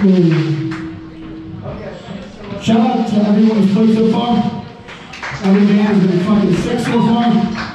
Shout out to everyone who's played so far. Every band's been fucking sick so far.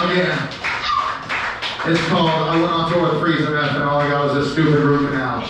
Oh, Again. It's called I Went on Tour with Freeze MF and all I got was this stupid root canal.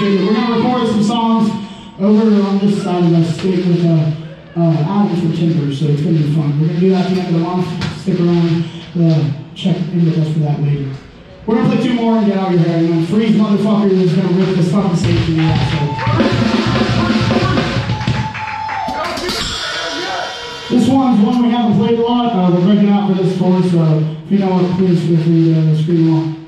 Appreciate it. We're going to record some songs over on this side of the state with uh, uh, albums for Timber, so it's going to be fun. We're going to do that at the end of the month. Stick around. Uh, check in with us for that later. We're going to play two more and get out of hair. And then Freeze motherfucker is going to rip this fucking from the episode. This one's one we haven't played a lot. Uh, we're breaking out for this tour, so if you know it, please feel free to uh, scream along.